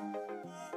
Música